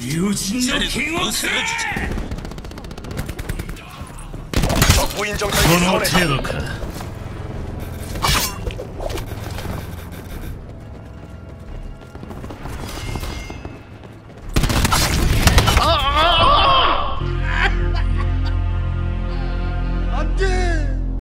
友人の剣をれ。この.程度か。